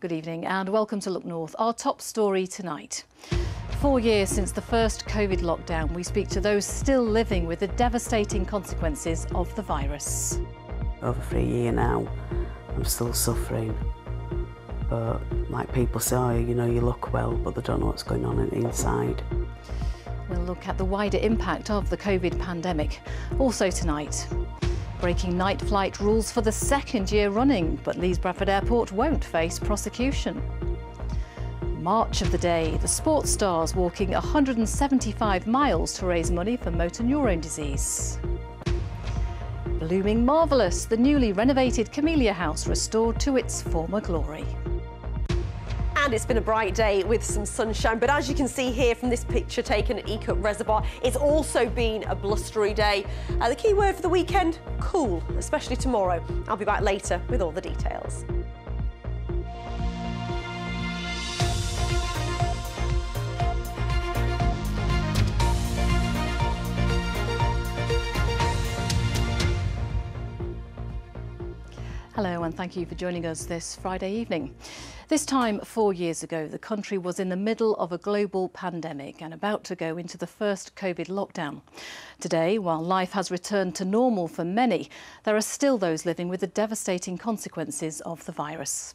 Good evening and welcome to Look North. Our top story tonight. Four years since the first COVID lockdown, we speak to those still living with the devastating consequences of the virus. Over for a year now, I'm still suffering. But like people say, you know, you look well, but they don't know what's going on inside. We'll look at the wider impact of the COVID pandemic. Also tonight, breaking night flight rules for the second year running, but Leeds Bradford Airport won't face prosecution. March of the day, the sports stars walking 175 miles to raise money for motor neurone disease. Blooming marvellous, the newly renovated Camellia House restored to its former glory and it's been a bright day with some sunshine. But as you can see here from this picture taken at Eccup Reservoir, it's also been a blustery day. Uh, the key word for the weekend, cool, especially tomorrow. I'll be back later with all the details. Hello and thank you for joining us this Friday evening. This time four years ago, the country was in the middle of a global pandemic and about to go into the first COVID lockdown. Today, while life has returned to normal for many, there are still those living with the devastating consequences of the virus.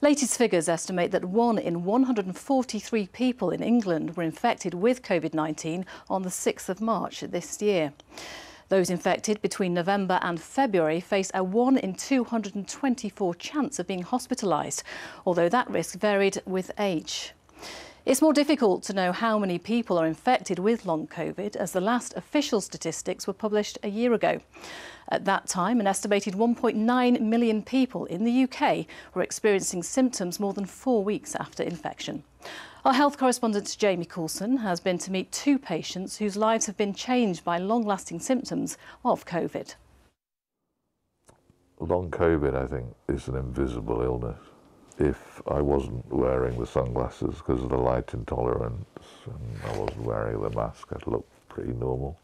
Latest figures estimate that one in 143 people in England were infected with COVID-19 on the 6th of March this year. Those infected between November and February face a 1 in 224 chance of being hospitalised, although that risk varied with age. It's more difficult to know how many people are infected with long COVID as the last official statistics were published a year ago. At that time, an estimated 1.9 million people in the UK were experiencing symptoms more than four weeks after infection. Our health correspondent Jamie Coulson has been to meet two patients whose lives have been changed by long-lasting symptoms of COVID. Long COVID, I think, is an invisible illness. If I wasn't wearing the sunglasses because of the light intolerance and I wasn't wearing the mask, I'd look pretty normal.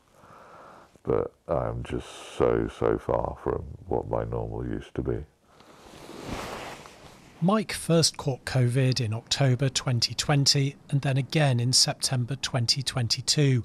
But I'm just so, so far from what my normal used to be. Mike first caught COVID in October 2020 and then again in September 2022.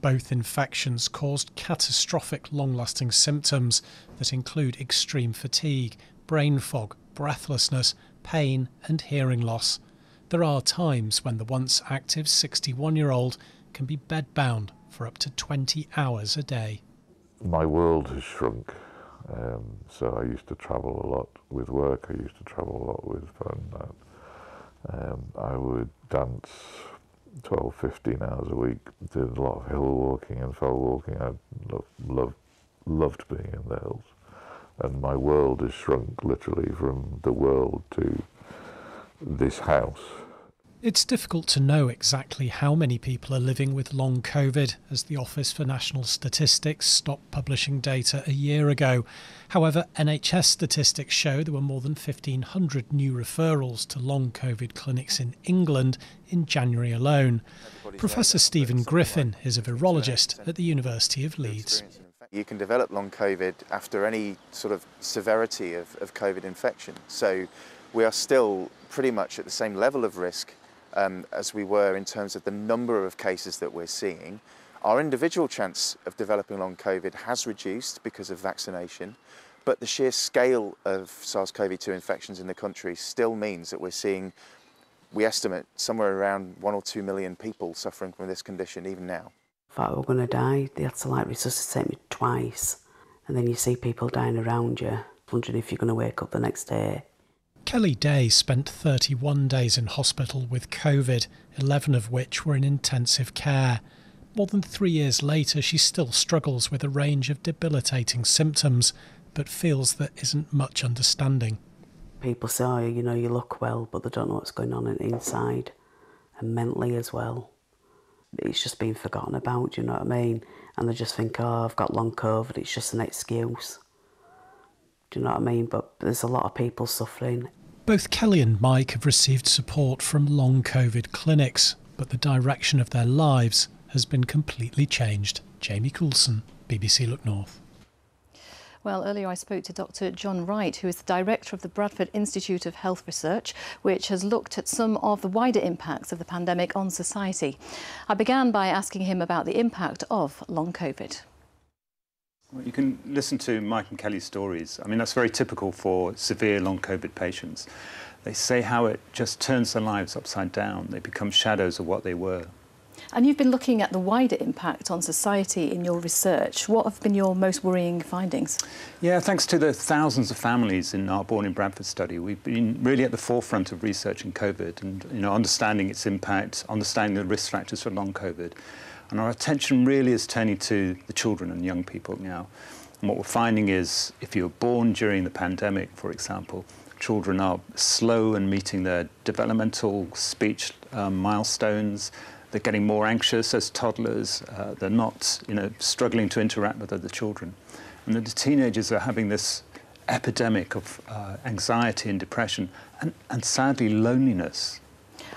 Both infections caused catastrophic long lasting symptoms that include extreme fatigue, brain fog, breathlessness, pain, and hearing loss. There are times when the once active 61 year old can be bedbound for up to 20 hours a day. My world has shrunk um, so I used to travel a lot with work. I used to travel a lot with fun. Um, I would dance 12, 15 hours a week. Did a lot of hill walking and fell walking. I loved, loved, loved being in the hills. And my world has shrunk literally from the world to this house. It's difficult to know exactly how many people are living with long COVID, as the Office for National Statistics stopped publishing data a year ago. However, NHS statistics show there were more than 1,500 new referrals to long COVID clinics in England in January alone. Professor Stephen Griffin is a uh, virologist at the University of Leeds. You can develop long COVID after any sort of severity of, of COVID infection. So we are still pretty much at the same level of risk um, as we were in terms of the number of cases that we're seeing. Our individual chance of developing long COVID has reduced because of vaccination, but the sheer scale of SARS-CoV-2 infections in the country still means that we're seeing, we estimate, somewhere around one or two million people suffering from this condition even now. I thought I was going to die. They had to like resuscitate me twice. And then you see people dying around you, wondering if you're going to wake up the next day. Kelly Day spent 31 days in hospital with COVID, 11 of which were in intensive care. More than three years later, she still struggles with a range of debilitating symptoms, but feels there isn't much understanding. People say, oh, you know, you look well, but they don't know what's going on inside and mentally as well. It's just been forgotten about, you know what I mean? And they just think, oh, I've got long COVID, it's just an excuse. Do you know what I mean? But there's a lot of people suffering. Both Kelly and Mike have received support from long COVID clinics, but the direction of their lives has been completely changed. Jamie Coulson, BBC Look North. Well, earlier I spoke to Dr. John Wright, who is the director of the Bradford Institute of Health Research, which has looked at some of the wider impacts of the pandemic on society. I began by asking him about the impact of long COVID. You can listen to Mike and Kelly's stories. I mean, that's very typical for severe long COVID patients. They say how it just turns their lives upside down. They become shadows of what they were. And you've been looking at the wider impact on society in your research. What have been your most worrying findings? Yeah, thanks to the thousands of families in our Born in Bradford study, we've been really at the forefront of researching COVID and you know, understanding its impact, understanding the risk factors for long COVID. And our attention really is turning to the children and young people now. And what we're finding is if you were born during the pandemic, for example, children are slow in meeting their developmental speech um, milestones, they're getting more anxious as toddlers. Uh, they're not, you know, struggling to interact with other children. And the teenagers are having this epidemic of uh, anxiety and depression and, and sadly loneliness.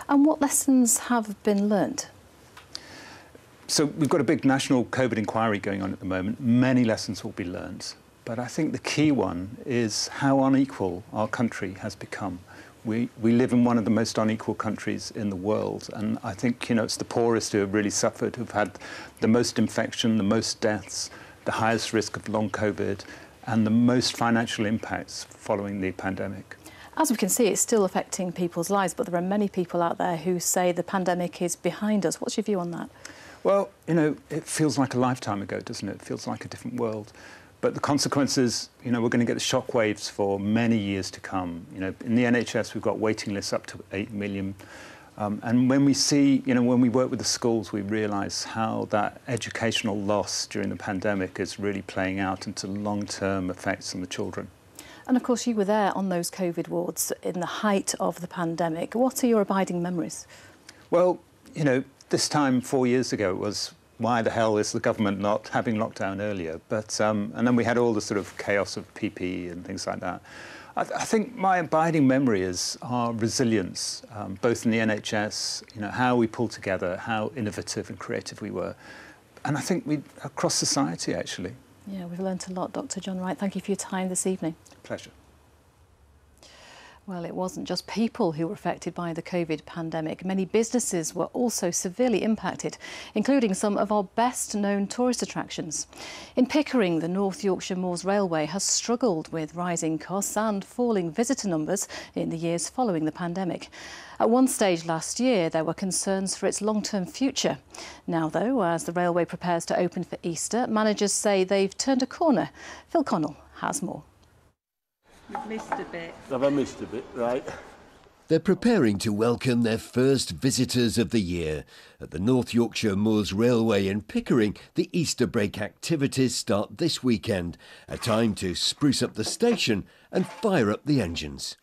And what lessons have been learnt? So we've got a big national COVID inquiry going on at the moment. Many lessons will be learned. But I think the key one is how unequal our country has become we, we live in one of the most unequal countries in the world. And I think, you know, it's the poorest who have really suffered, who've had the most infection, the most deaths, the highest risk of long COVID, and the most financial impacts following the pandemic. As we can see, it's still affecting people's lives, but there are many people out there who say the pandemic is behind us. What's your view on that? Well, you know, it feels like a lifetime ago, doesn't it? It feels like a different world. But the consequences, you know, we're going to get the shock waves for many years to come. You know, in the NHS, we've got waiting lists up to 8 million. Um, and when we see, you know, when we work with the schools, we realise how that educational loss during the pandemic is really playing out into long-term effects on the children. And of course, you were there on those COVID wards in the height of the pandemic. What are your abiding memories? Well, you know, this time four years ago it was why the hell is the government not having lockdown earlier? But um, and then we had all the sort of chaos of PPE and things like that. I, I think my abiding memory is our resilience, um, both in the NHS, you know, how we pulled together, how innovative and creative we were, and I think we across society actually. Yeah, we've learnt a lot, Dr. John Wright. Thank you for your time this evening. Pleasure. Well, it wasn't just people who were affected by the COVID pandemic. Many businesses were also severely impacted, including some of our best known tourist attractions. In Pickering, the North Yorkshire Moors Railway has struggled with rising costs and falling visitor numbers in the years following the pandemic. At one stage last year, there were concerns for its long-term future. Now, though, as the railway prepares to open for Easter, managers say they've turned a corner. Phil Connell has more. You've missed a bit. Have I missed a bit? Right. They're preparing to welcome their first visitors of the year. At the North Yorkshire Moors Railway in Pickering, the Easter break activities start this weekend, a time to spruce up the station and fire up the engines.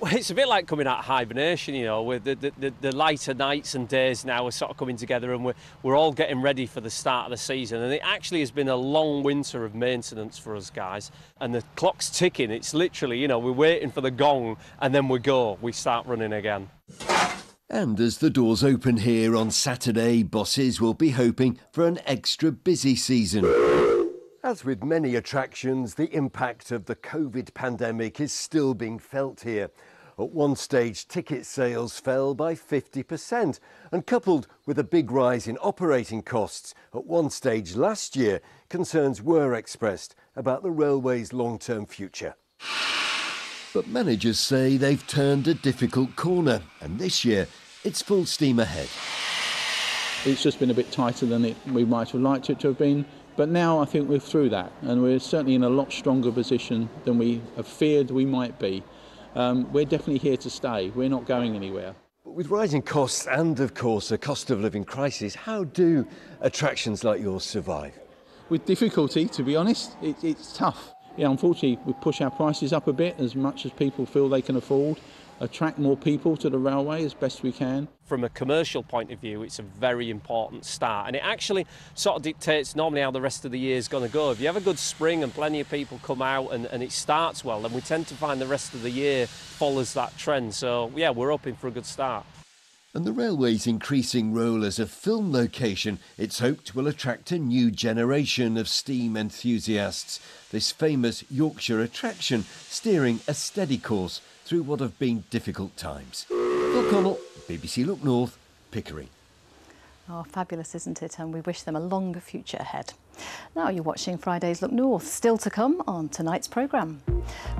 Well, it's a bit like coming out of hibernation, you know, with the, the, the, lighter nights and days now are sort of coming together and we're, we're all getting ready for the start of the season. And it actually has been a long winter of maintenance for us guys. And the clock's ticking. It's literally, you know, we're waiting for the gong and then we go, we start running again. And as the doors open here on Saturday, bosses will be hoping for an extra busy season. As with many attractions, the impact of the COVID pandemic is still being felt here. At one stage, ticket sales fell by 50%, and coupled with a big rise in operating costs, at one stage last year, concerns were expressed about the railway's long term future. But managers say they've turned a difficult corner, and this year it's full steam ahead. It's just been a bit tighter than it, we might have liked it to have been. But now I think we're through that, and we're certainly in a lot stronger position than we have feared we might be um, we're definitely here to stay. We're not going anywhere. With rising costs and, of course, a cost of living crisis, how do attractions like yours survive? With difficulty, to be honest. It, it's tough. Yeah, unfortunately, we push our prices up a bit as much as people feel they can afford attract more people to the railway as best we can. From a commercial point of view, it's a very important start, and it actually sort of dictates normally how the rest of the year is going to go. If you have a good spring and plenty of people come out and, and it starts well, then we tend to find the rest of the year follows that trend. So, yeah, we're hoping for a good start. And the railway's increasing role as a film location, it's hoped will attract a new generation of steam enthusiasts. This famous Yorkshire attraction steering a steady course through what have been difficult times. Phil Connell, BBC Look North, Pickering. Oh, fabulous, isn't it? And we wish them a longer future ahead. Now you're watching Friday's Look North. Still to come on tonight's programme.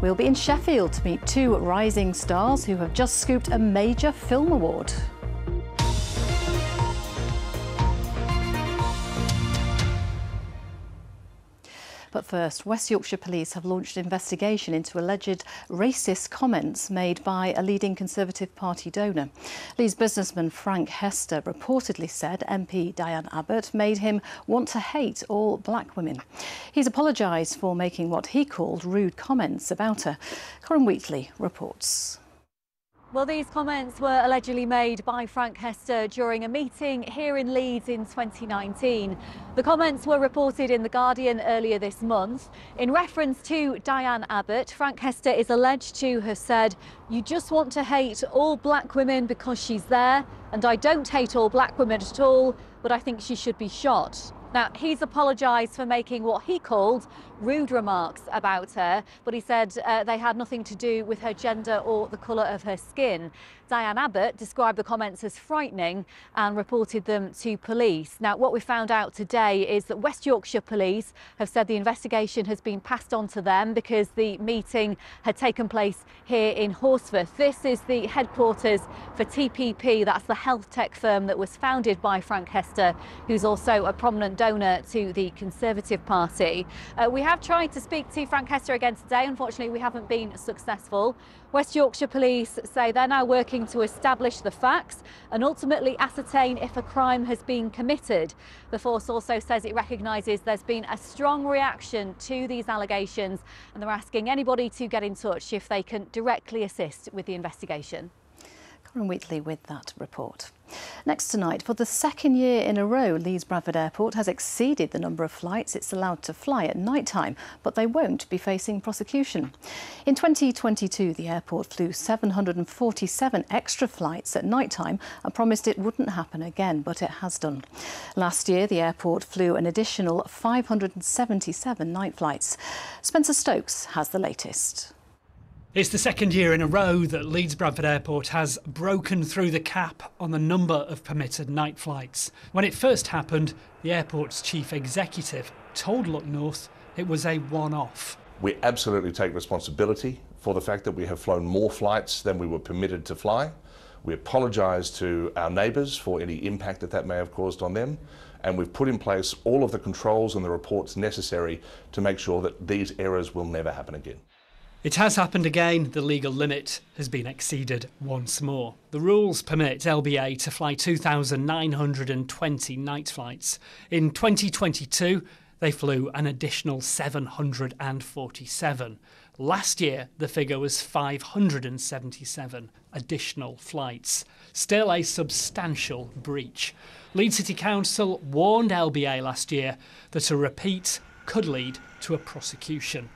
We'll be in Sheffield to meet two rising stars who have just scooped a major film award. But first, West Yorkshire Police have launched an investigation into alleged racist comments made by a leading Conservative Party donor. Leeds businessman Frank Hester reportedly said MP Diane Abbott made him want to hate all black women. He's apologised for making what he called rude comments about her. Corin Wheatley reports. Well, these comments were allegedly made by Frank Hester during a meeting here in Leeds in 2019. The comments were reported in The Guardian earlier this month. In reference to Diane Abbott, Frank Hester is alleged to have said, You just want to hate all black women because she's there, and I don't hate all black women at all, but I think she should be shot. Now, he's apologised for making what he called rude remarks about her, but he said uh, they had nothing to do with her gender or the colour of her skin. Diane Abbott described the comments as frightening and reported them to police. Now, what we found out today is that West Yorkshire Police have said the investigation has been passed on to them because the meeting had taken place here in Horsforth. This is the headquarters for TPP, that's the health tech firm that was founded by Frank Hester, who's also a prominent donor to the Conservative Party. Uh, we have tried to speak to Frank Hester again today. Unfortunately, we haven't been successful. West Yorkshire Police say they're now working to establish the facts and ultimately ascertain if a crime has been committed. The force also says it recognises there's been a strong reaction to these allegations and they're asking anybody to get in touch if they can directly assist with the investigation. Corin Wheatley with that report. Next tonight, for the second year in a row, Leeds Bradford Airport has exceeded the number of flights it's allowed to fly at night time, but they won't be facing prosecution. In 2022, the airport flew 747 extra flights at night time and promised it wouldn't happen again, but it has done. Last year, the airport flew an additional 577 night flights. Spencer Stokes has the latest. It's the second year in a row that Leeds Bradford Airport has broken through the cap on the number of permitted night flights. When it first happened, the airport's chief executive told Look North it was a one off. We absolutely take responsibility for the fact that we have flown more flights than we were permitted to fly. We apologise to our neighbours for any impact that that may have caused on them, and we've put in place all of the controls and the reports necessary to make sure that these errors will never happen again. It has happened again. The legal limit has been exceeded once more. The rules permit LBA to fly 2,920 night flights. In 2022, they flew an additional 747. Last year, the figure was 577 additional flights. Still a substantial breach. Leeds City Council warned LBA last year that a repeat could lead to a prosecution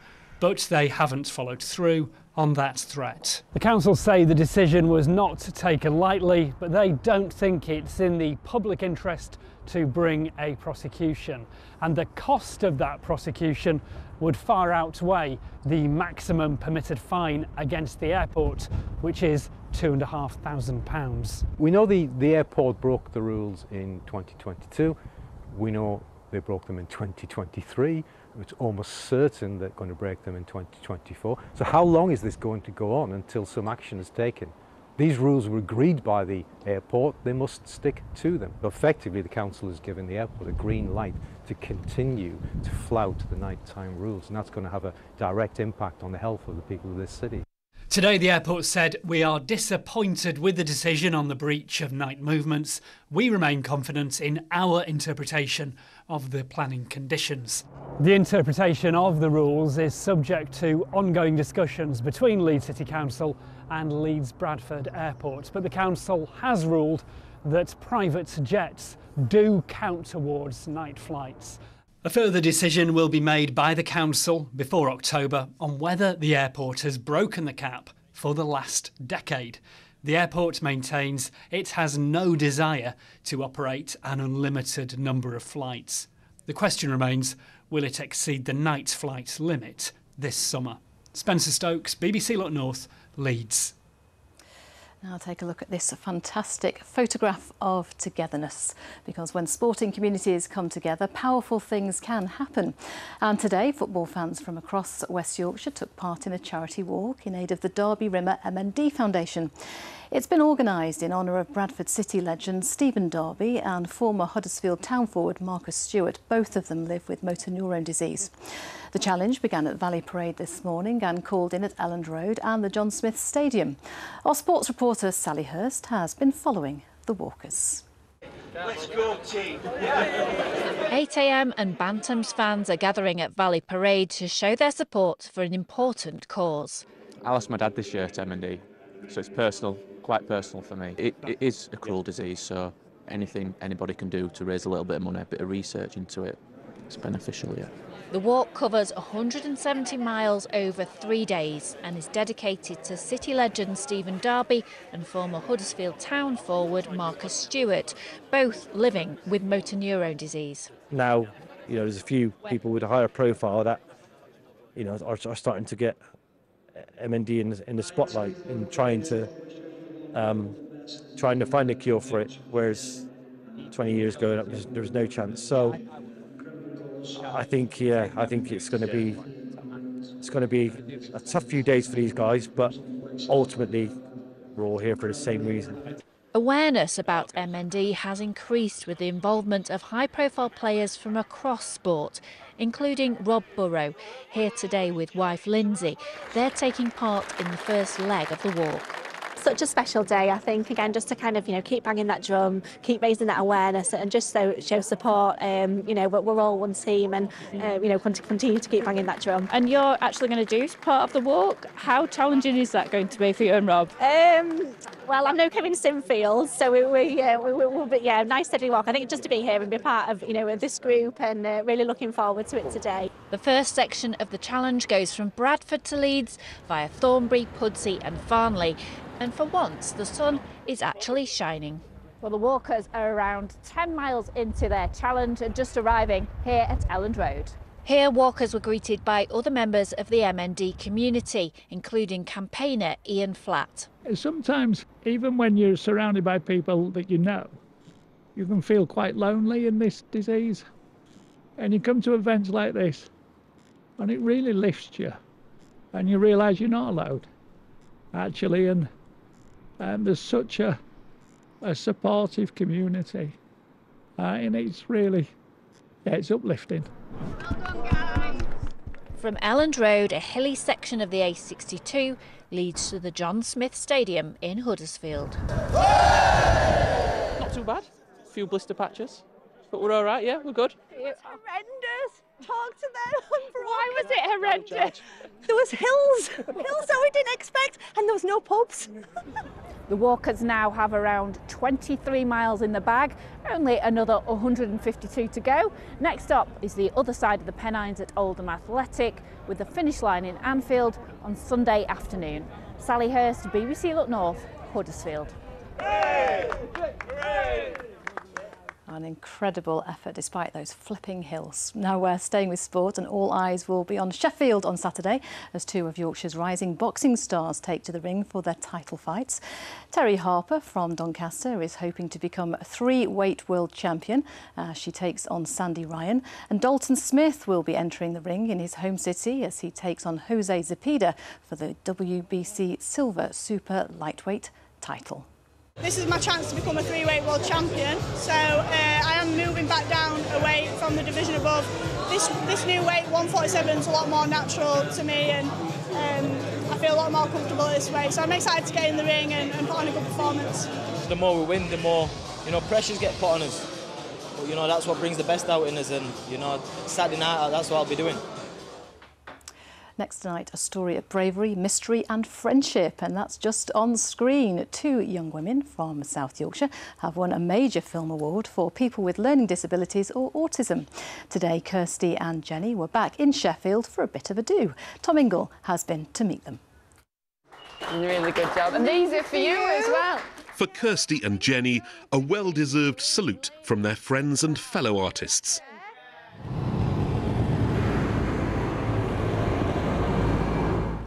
but they haven't followed through on that threat. The council say the decision was not taken lightly, but they don't think it's in the public interest to bring a prosecution. And the cost of that prosecution would far outweigh the maximum permitted fine against the airport, which is £2,500. We know the, the airport broke the rules in 2022. We know they broke them in 2023 it's almost certain they're going to break them in 2024. So how long is this going to go on until some action is taken? These rules were agreed by the airport, they must stick to them. Effectively, the council has given the airport a green light to continue to flout the nighttime rules, and that's going to have a direct impact on the health of the people of this city. Today, the airport said, We are disappointed with the decision on the breach of night movements. We remain confident in our interpretation of the planning conditions. The interpretation of the rules is subject to ongoing discussions between Leeds City Council and Leeds Bradford Airport, but the council has ruled that private jets do count towards night flights. A further decision will be made by the council before October on whether the airport has broken the cap for the last decade. The airport maintains it has no desire to operate an unlimited number of flights. The question remains will it exceed the night flight limit this summer? Spencer Stokes, BBC Look North, Leeds. Now take a look at this fantastic photograph of togetherness because when sporting communities come together powerful things can happen and today football fans from across West Yorkshire took part in a charity walk in aid of the Darby Rimmer MND Foundation. It's been organised in honour of Bradford City legend Stephen Darby and former Huddersfield town forward Marcus Stewart. Both of them live with motor neurone disease. The challenge began at Valley Parade this morning and called in at Elland Road and the John Smith Stadium. Our sports reporter Sally Hurst has been following the walkers. Let's go, team. 8am and Bantams fans are gathering at Valley Parade to show their support for an important cause. I lost my dad this year to MND, so it's personal, quite personal for me. It, it is a cruel disease, so anything anybody can do to raise a little bit of money, a bit of research into it, it's beneficial, yeah. The walk covers 170 miles over three days and is dedicated to City legend Stephen Darby and former Huddersfield town forward Marcus Stewart, both living with motor neurone disease. Now, you know, there's a few people with a higher profile that, you know, are, are starting to get MND in, in the spotlight and trying to um, trying to find a cure for it, whereas 20 years ago there was, no chance. So I think yeah, I think it's going to be it's going to be a tough few days for these guys, but ultimately we're all here for the same reason. Awareness about MND has increased with the involvement of high profile players from across sport, including Rob Burrow, here today with wife Lindsay. They're taking part in the first leg of the walk such a special day, I think, again, just to kind of, you know, keep banging that drum, keep raising that awareness and just so show support. Um, you know, we're, we're all one team and, uh, you know, continue to keep banging that drum. And you're actually going to do part of the walk. How challenging is that going to be for you and Rob? Um, well, I'm no Kevin Sinfield, so we, we, uh, we, we, will be, yeah, nice steady walk. I think just to be here and be part of, you know, this group and uh, really looking forward to it today. The first section of the challenge goes from Bradford to Leeds via Thornbury, Pudsey and Farnley and for once the sun is actually shining. Well, the walkers are around 10 miles into their challenge and just arriving here at Elland Road. Here, walkers were greeted by other members of the MND community, including campaigner Ian Flatt. Sometimes, even when you're surrounded by people that you know, you can feel quite lonely in this disease. And you come to events like this, and it really lifts you, and you realise you're not alone, actually. And and there's such a, a supportive community. Uh, and it's really, yeah, it's uplifting. From Elland Road, a hilly section of the A62 leads to the John Smith Stadium in Huddersfield. Not too bad. A few blister patches, but we're all right. Yeah, we're good. It's horrendous. Talk to them. Why was it horrendous? There was hills, hills that we didn't expect, and there was no pubs. The walkers now have around 23 miles in the bag, only another 152 to go. Next up is the other side of the Pennines at Oldham Athletic, with the finish line in Anfield on Sunday afternoon. Sally Hurst, BBC Look North, Huddersfield. Hooray! Hooray! An incredible effort despite those flipping hills. Now we're staying with sport and all eyes will be on Sheffield on Saturday as two of Yorkshire's rising boxing stars take to the ring for their title fights. Terri Harper from Doncaster is hoping to become a three-weight world champion as she takes on Sandy Ryan. And Dalton Smith will be entering the ring in his home city as he takes on Jose Zepeda for the WBC Silver Super Lightweight title. This is my chance to become a three-weight world champion. So uh, I am moving back down away from the division above. This this new weight, 147, is a lot more natural to me, and um, I feel a lot more comfortable this way. So I'm excited to get in the ring and, and put on a good performance. The more we win, the more you know pressures get put on us. But you know that's what brings the best out in us, and you know Saturday night that's what I'll be doing. Next tonight, a story of bravery, mystery and friendship, and that's just on screen. Two young women from South Yorkshire have won a major film award for people with learning disabilities or autism. Today, Kirsty and Jenny were back in Sheffield for a bit of a do. Tom Ingle has been to meet them. Really good job. And these are for you as well. For Kirsty and Jenny, a well-deserved salute from their friends and fellow artists.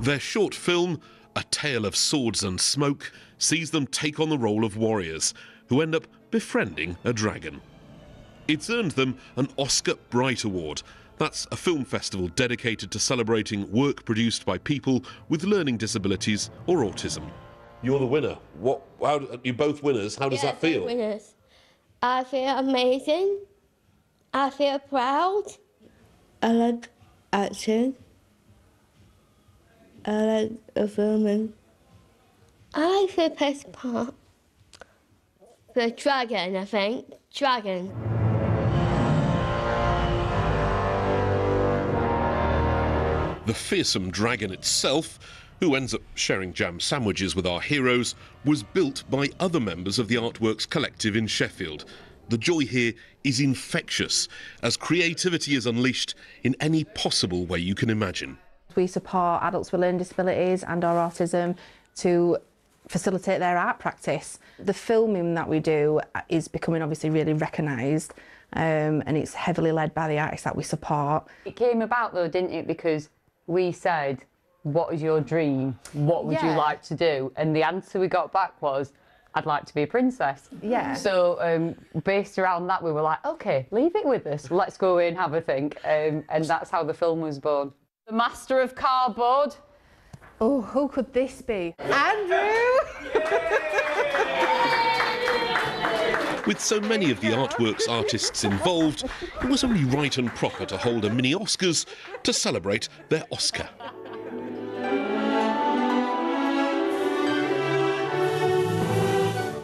Their short film, A Tale of Swords and Smoke, sees them take on the role of warriors who end up befriending a dragon. It's earned them an Oska Bright Award. That's a film festival dedicated to celebrating work produced by people with learning disabilities or autism. You're the winner. What? How? You're both winners. How does Yeah, that feel? both Winners. I feel amazing. I feel proud. I like action. I like the filming. I like the best part. The dragon, I think. Dragon. The fearsome dragon itself, who ends up sharing jam sandwiches with our heroes, was built by other members of the Artworks collective in Sheffield. The joy here is infectious, as creativity is unleashed in any possible way you can imagine. We support adults with learning disabilities and or autism to facilitate their art practice. The filming that we do is becoming obviously really recognised um, and it's heavily led by the artists that we support. It came about though, didn't it? Because we said, What is your dream? What would Yeah. you like to do? And the answer we got back was, I'd like to be a princess. Yeah. So, um, based around that, we were like, Okay, leave it with us. Let's go away and have a think. Um, and that's how the film was born. The master of cardboard. Oh, who could this be? Andrew! With so many of the Artworks artists involved, it was only right and proper to hold a mini Oscars to celebrate their Oscar.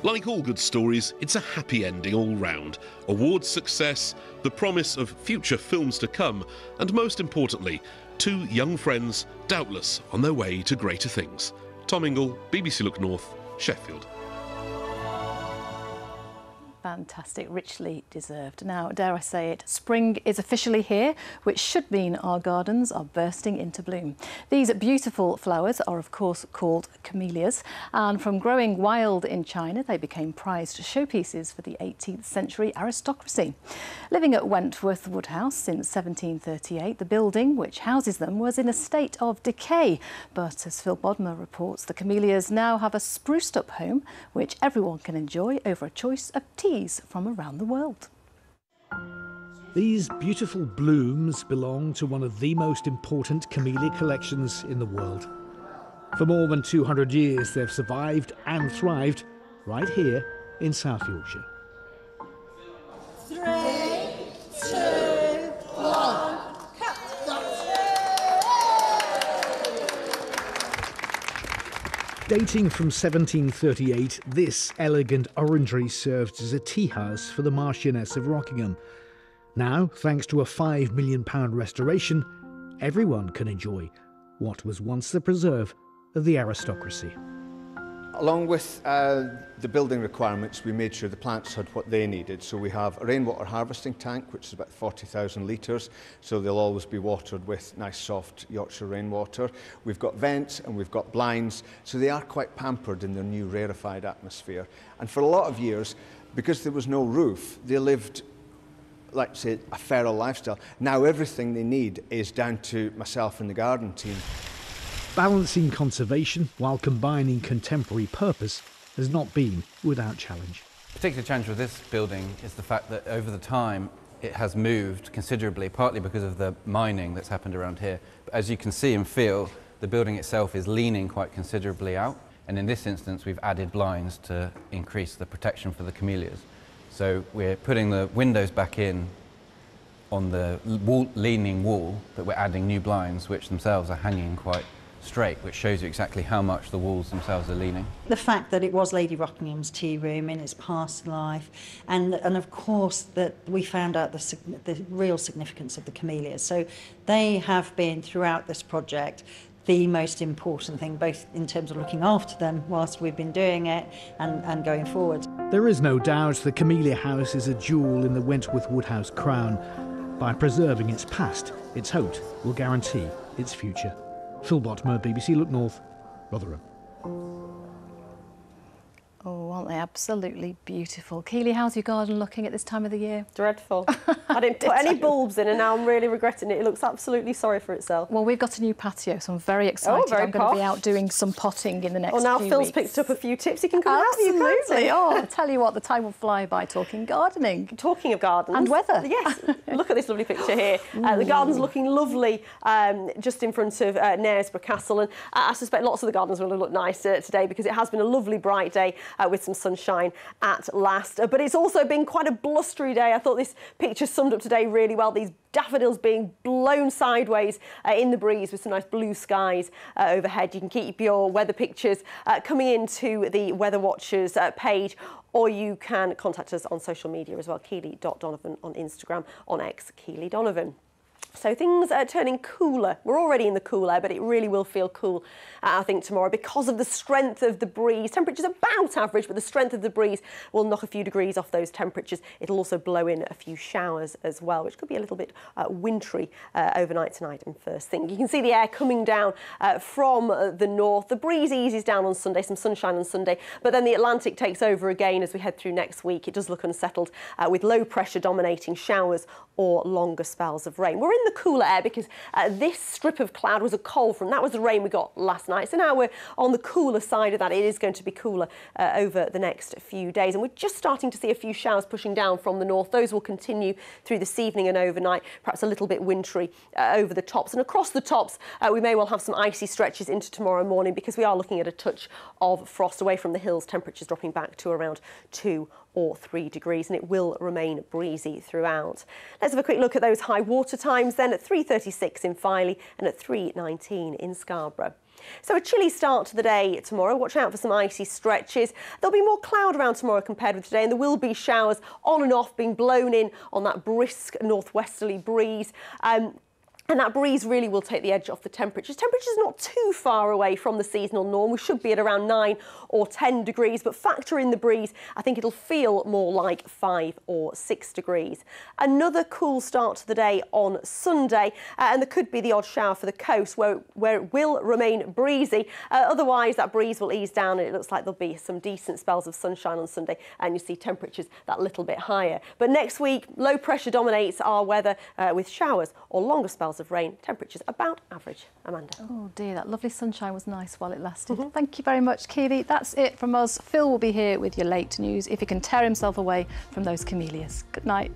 Like all good stories, it's a happy ending all round. Awards success, the promise of future films to come, and most importantly, two young friends, doubtless on their way to greater things. Tom Ingle, BBC Look North, Sheffield. Fantastic, richly deserved. Now, dare I say it, spring is officially here, which should mean our gardens are bursting into bloom. These beautiful flowers are, of course, called camellias, and from growing wild in China, they became prized showpieces for the 18th century aristocracy. Living at Wentworth Woodhouse since 1738, the building which houses them was in a state of decay. But as Phil Bodmer reports, the camellias now have a spruced up home, which everyone can enjoy over a choice of teas from around the world. These beautiful blooms belong to one of the most important camellia collections in the world. For more than 200 years, they've survived and thrived right here in South Yorkshire. Dating from 1738, this elegant orangery served as a tea house for the Marchioness of Rockingham. Now, thanks to a £5 million restoration, everyone can enjoy what was once the preserve of the aristocracy. Along with uh, the building requirements, we made sure the plants had what they needed. So we have a rainwater harvesting tank, which is about 40,000 litres, so they'll always be watered with nice soft Yorkshire rainwater. We've got vents and we've got blinds, so they are quite pampered in their new rarefied atmosphere. And for a lot of years, because there was no roof, they lived like say a feral lifestyle. Now everything they need is down to myself and the garden team. Balancing conservation while combining contemporary purpose has not been without challenge. A particular challenge with this building is the fact that over the time it has moved considerably, partly because of the mining that's happened around here. But as you can see and feel, the building itself is leaning quite considerably out. And in this instance, we've added blinds to increase the protection for the camellias. So we're putting the windows back in on the wall, leaning wall, but we're adding new blinds, which themselves are hanging quite straight, which shows you exactly how much the walls themselves are leaning. The fact that it was Lady Rockingham's tea room in its past life, and and of course that we found out the the real significance of the camellias. So they have been throughout this project the most important thing, both in terms of looking after them whilst we've been doing it and, and going forward. There is no doubt the Camellia House is a jewel in the Wentworth Woodhouse crown. By preserving its past, its hope will guarantee its future. Phil Bodmer, BBC Look North, Rotherham. They? Absolutely beautiful. Keely, how's your garden looking at this time of the year? Dreadful. I didn't put any bulbs in and now I'm really regretting it. It looks absolutely sorry for itself. Well, we've got a new patio, so I'm very excited. Oh, very I'm going to be out doing some potting in the next Well, now Phil's weeks. picked up a few tips. He can come and help you, can't Absolutely. he? Oh, I'll tell you what, the time will fly by talking gardening. Talking of gardens. And weather. Yes. Look at this lovely picture here. Uh, the garden's looking lovely um, just in front of uh, Knaresborough Castle. And I I suspect lots of the gardens will look nice uh, today because it has been a lovely bright day uh, with some sunshine at last. Uh, but it's also been quite a blustery day. I thought this picture summed up today really well. These daffodils being blown sideways uh, in the breeze with some nice blue skies uh, overhead. You can keep your weather pictures uh, coming into the Weather Watchers uh, page or you can contact us on social media as well, keely.donovan on Instagram, on X, Keely Donovan. So things are turning cooler. We're already in the cool air, but it really will feel cool, uh, I think, tomorrow because of the strength of the breeze. Temperatures about average, but the strength of the breeze will knock a few degrees off those temperatures. It'll also blow in a few showers as well, which could be a little bit uh, wintry uh, overnight tonight and first thing. You can see the air coming down uh, from the north. The breeze eases down on Sunday, some sunshine on Sunday, but then the Atlantic takes over again as we head through next week. It does look unsettled uh, with low pressure dominating showers or longer spells of rain. We're in the cooler air because uh, this strip of cloud was a cold front. That was the rain we got last night. So now we're on the cooler side of that. It is going to be cooler uh, over the next few days. And we're just starting to see a few showers pushing down from the north. Those will continue through this evening and overnight, perhaps a little bit wintry uh, over the tops. And across the tops, uh, we may well have some icy stretches into tomorrow morning because we are looking at a touch of frost away from the hills, temperatures dropping back to around two or three degrees and it will remain breezy throughout. Let's have a quick look at those high water times then at 3.36 in Filey and at 3.19 in Scarborough. So a chilly start to the day tomorrow. Watch out for some icy stretches. There'll be more cloud around tomorrow compared with today and there will be showers on and off being blown in on that brisk northwesterly breeze. Um, and that breeze really will take the edge off the temperatures. Temperatures not too far away from the seasonal norm. We should be at around 9 or 10 degrees, but factor in the breeze, I think it'll feel more like 5 or 6 degrees. Another cool start to the day on Sunday, uh, and there could be the odd shower for the coast where, where it will remain breezy. Uh, otherwise, that breeze will ease down and it looks like there'll be some decent spells of sunshine on Sunday, and you see temperatures that little bit higher. But next week, low pressure dominates our weather uh, with showers or longer spells of rain. Temperatures about average. Amanda. Oh dear, that lovely sunshine was nice while it lasted. Mm-hmm. Thank you very much, Keely. That's it from us. Phil will be here with your late news if he can tear himself away from those camellias. Good night.